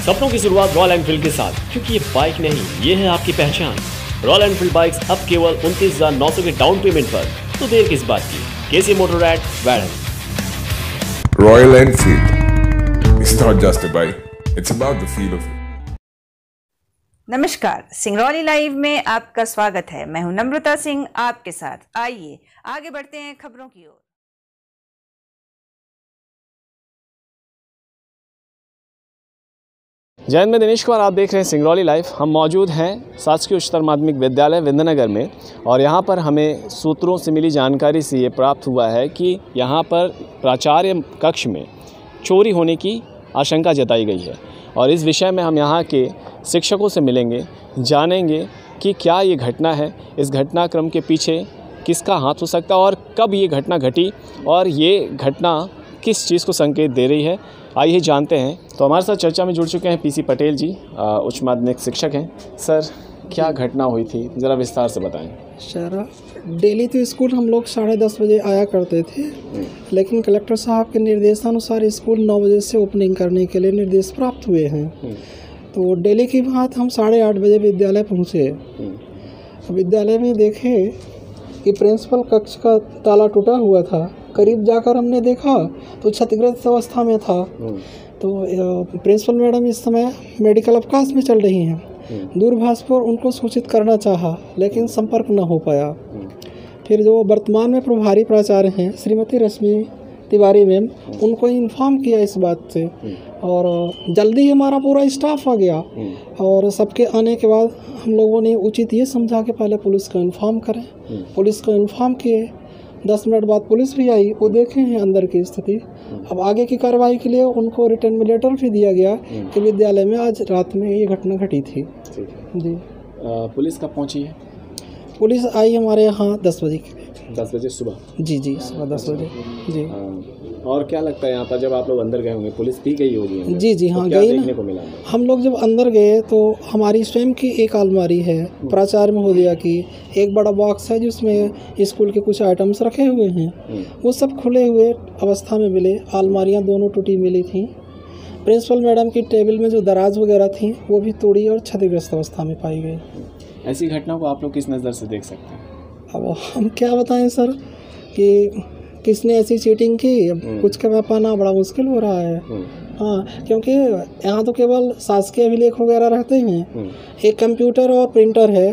सपनों की शुरुआत रॉयल एनफील्ड के साथ क्योंकि ये बाइक नहीं ये है आपकी पहचान। रॉयल एनफील्ड बाइक्स अब केवल उनतीस हज़ार नौ सौ के डाउन पेमेंट पर। तो देर किस बात की? केसी मोटर एट वैडन feel of नमस्कार सिंगरौली लाइव में आपका स्वागत है। मैं हूँ नम्रता सिंह आपके साथ। आइए आगे बढ़ते हैं खबरों की ओर। हिंद मैं दिनेश कुमार, आप देख रहे हैं सिंगरौली लाइफ हम मौजूद हैं शासकीय उच्चतर माध्यमिक विद्यालय विंदनगर में और यहाँ पर हमें सूत्रों से मिली जानकारी से ये प्राप्त हुआ है कि यहाँ पर प्राचार्य कक्ष में चोरी होने की आशंका जताई गई है और इस विषय में हम यहाँ के शिक्षकों से मिलेंगे, जानेंगे कि क्या ये घटना है, इस घटनाक्रम के पीछे किसका हाथ हो सकता है और कब ये घटना घटी और ये घटना किस चीज़ को संकेत दे रही है। आइए जानते हैं। तो हमारे साथ चर्चा में जुड़ चुके हैं पीसी पटेल जी उच्च माध्यमिक शिक्षक हैं। सर क्या घटना हुई थी? ज़रा विस्तार से बताएँ। शहरा डेली तो स्कूल हम लोग साढ़े दस बजे आया करते थे लेकिन कलेक्टर साहब के निर्देशानुसार स्कूल नौ बजे से ओपनिंग करने के लिए निर्देश प्राप्त हुए हैं। तो डेली की बात हम साढ़े आठ बजे विद्यालय पहुँचे। विद्यालय में देखे कि प्रिंसिपल कक्ष का ताला टूटा हुआ था। करीब जाकर हमने देखा तो क्षतिग्रस्त अवस्था में था। तो प्रिंसिपल मैडम इस समय मेडिकल अवकाश में चल रही हैं। दूरभाष पर उनको सूचित करना चाहा लेकिन संपर्क न हो पाया। फिर जो वर्तमान में प्रभारी प्राचार्य हैं श्रीमती रश्मि तिवारी मैम उनको इन्फॉर्म किया इस बात से। और जल्दी ही हमारा पूरा स्टाफ आ गया। और सबके आने के बाद हम लोगों ने उचित ये समझा कि पहले पुलिस को इन्फॉर्म करें। पुलिस को इन्फॉर्म किए दस मिनट बाद पुलिस भी आई वो देखे हैं अंदर की स्थिति। अब आगे की कार्रवाई के लिए उनको रिटर्न में लेटर भी दिया गया कि विद्यालय में आज रात में ये घटना घटी थी। जी। पुलिस कब पहुँची है? पुलिस आई हमारे यहाँ दस बजे दस बजे सुबह। जी जी सुबह दस बजे। जी। और क्या लगता है यहाँ पर जब आप लोग अंदर गए होंगे पुलिस भी गई होगी जी जी तो हाँ क्या गई देखने ना को मिला हम लोग जब अंदर गए तो हमारी स्वयं की एक अलमारी है प्राचार्य महोदया की। एक बड़ा बॉक्स है जिसमें स्कूल के कुछ आइटम्स रखे हुए हैं। वो सब खुले हुए अवस्था में मिले अलमारियाँ दोनों टूटी मिली थी। प्रिंसिपल मैडम की टेबल में जो दराज वगैरह थी वो भी तोड़ी और क्षतिग्रस्त अवस्था में पाई गई। ऐसी घटना को आप लोग किस नज़र से देख सकते हैं? अब हम क्या बताएँ सर कि किसने ऐसी चीटिंग की? कुछ का पाना बड़ा मुश्किल हो रहा है। हाँ क्योंकि यहाँ तो केवल शासकीय अभिलेख वगैरह रहते हैं एक कंप्यूटर और प्रिंटर है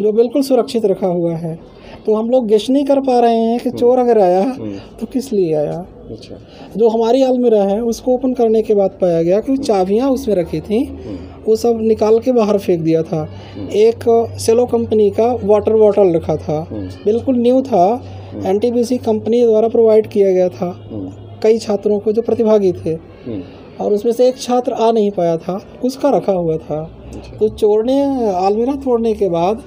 जो बिल्कुल सुरक्षित रखा हुआ है। तो हम लोग गेस नहीं कर पा रहे हैं कि चोर अगर आया तो किस लिए आया? अच्छा। जो हमारी अलमीरा है उसको ओपन करने के बाद पाया गया कि चाबियाँ उसमें रखी थी। वो सब निकाल के बाहर फेंक दिया था। एक सेलो कंपनी का वाटर बॉटल रखा था। बिल्कुल न्यू था। एनटीपीसी कंपनी द्वारा प्रोवाइड किया गया था। कई छात्रों को जो प्रतिभागी थे। और उसमें से एक छात्र आ नहीं पाया था। उसका रखा हुआ था। तो चोर ने अलमीरा तोड़ने के बाद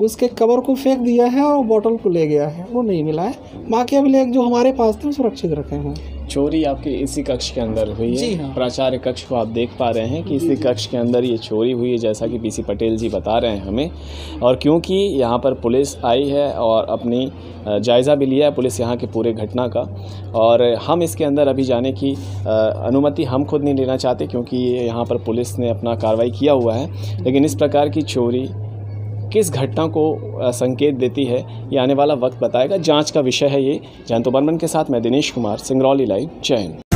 उसके कवर को फेंक दिया है और बॉटल को ले गया है। वो नहीं मिला है। बाकी अभिलेख जो हमारे पास थे वो सुरक्षित रखे हैं। चोरी आपके इसी कक्ष के अंदर हुई है। हाँ। प्राचार्य कक्ष को आप देख पा रहे हैं कि इसी कक्ष के अंदर ये चोरी हुई है जैसा कि पीसी पटेल जी बता रहे हैं हमें। और क्योंकि यहाँ पर पुलिस आई है और अपनी जायज़ा भी लिया है पुलिस यहाँ के पूरे घटना का। और हम इसके अंदर अभी जाने की अनुमति हम खुद नहीं लेना चाहते क्योंकि ये यहाँ पर पुलिस ने अपना कार्रवाई किया हुआ है। लेकिन इस प्रकार की चोरी किस घटना को संकेत देती है, ये आने वाला वक्त बताएगा। जाँच का विषय है ये। जयंत बर्मन के साथ मैं दिनेश कुमार, सिंगरौली लाइव हिंद